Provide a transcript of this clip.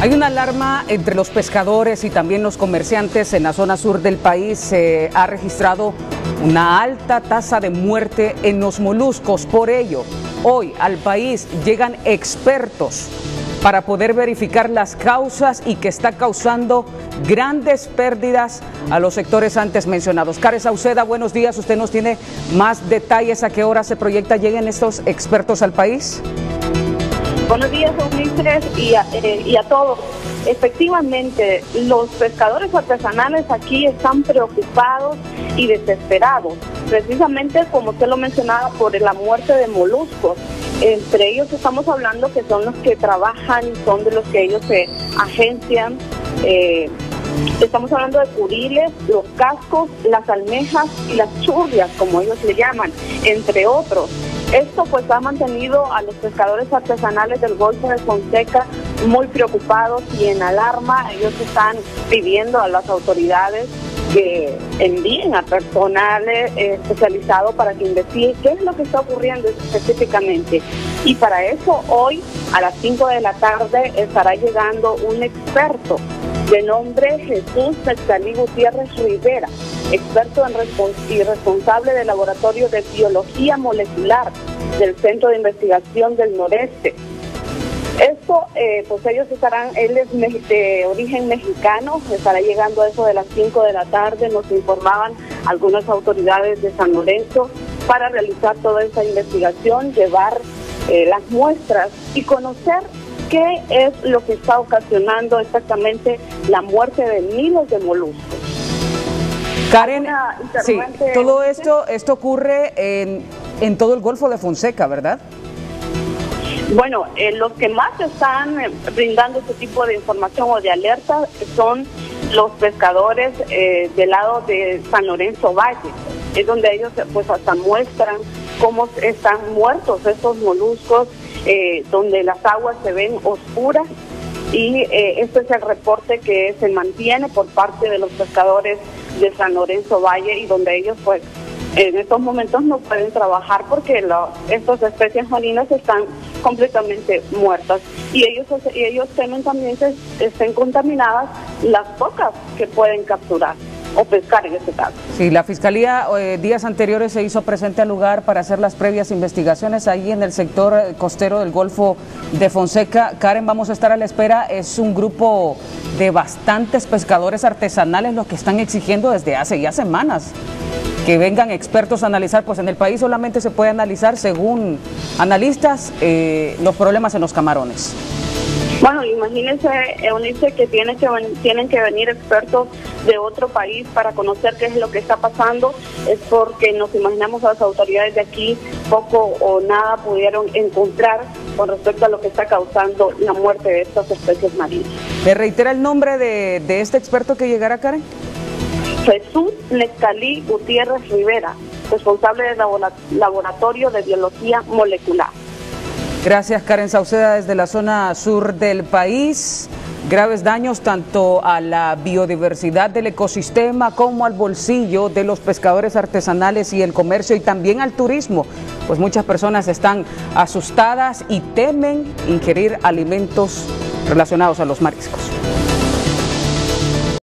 Hay una alarma entre los pescadores y también los comerciantes en la zona sur del país. Se ha registrado una alta tasa de muerte en los moluscos. Por ello, hoy al país llegan expertos para poder verificar las causas y que está causando grandes pérdidas a los sectores antes mencionados. Care Sauceda, buenos días. Usted nos tiene más detalles a qué hora se proyecta lleguen estos expertos al país. Buenos días, Y eh, y a todos. Efectivamente, los pescadores artesanales aquí están preocupados y desesperados, precisamente como usted lo mencionaba, por la muerte de moluscos. Entre ellos estamos hablando que son los que trabajan, son de los que ellos se agencian. Eh, estamos hablando de curiles, los cascos, las almejas y las churrias, como ellos le llaman, entre otros. Esto pues ha mantenido a los pescadores artesanales del Golfo de Fonseca muy preocupados y en alarma. Ellos están pidiendo a las autoridades que envíen a personal eh, especializado para que investigue qué es lo que está ocurriendo específicamente. Y para eso hoy a las 5 de la tarde estará llegando un experto de nombre Jesús Nextalí Gutiérrez Rivera, experto en y responsable del Laboratorio de Biología Molecular del Centro de Investigación del Noreste. Esto, eh, pues ellos estarán, él es de origen mexicano, estará llegando a eso de las 5 de la tarde, nos informaban algunas autoridades de San Lorenzo para realizar toda esa investigación, llevar eh, las muestras y conocer qué es lo que está ocasionando exactamente la muerte de miles de moluscos. Karen, sí, todo esto, esto ocurre en, en todo el Golfo de Fonseca, ¿verdad? Bueno, eh, los que más están eh, brindando este tipo de información o de alerta son los pescadores eh, del lado de San Lorenzo Valle, es donde ellos pues hasta muestran cómo están muertos estos moluscos, donde las aguas se ven oscuras. Y este es el reporte que se mantiene por parte de los pescadores de San Lorenzo Valle y donde ellos pues en estos momentos no pueden trabajar porque estas especies marinas están completamente muertas y ellos y ellos temen también que estén contaminadas las pocas que pueden capturar o pescar en este caso. Sí, la Fiscalía eh, días anteriores se hizo presente al lugar para hacer las previas investigaciones ahí en el sector eh, costero del Golfo de Fonseca. Karen, vamos a estar a la espera. Es un grupo de bastantes pescadores artesanales los que están exigiendo desde hace ya semanas que vengan expertos a analizar, pues en el país solamente se puede analizar, según analistas, eh, los problemas en los camarones. Bueno, imagínense, Eunice, que, tiene que tienen que venir expertos de otro país para conocer qué es lo que está pasando. Es porque nos imaginamos a las autoridades de aquí poco o nada pudieron encontrar con respecto a lo que está causando la muerte de estas especies marinas. ¿Me reitera el nombre de, de este experto que llegará, Karen? Jesús Lecalí Gutiérrez Rivera, responsable del Laboratorio de Biología Molecular. Gracias Karen Sauceda desde la zona sur del país. Graves daños tanto a la biodiversidad del ecosistema como al bolsillo de los pescadores artesanales y el comercio y también al turismo, pues muchas personas están asustadas y temen ingerir alimentos relacionados a los mariscos.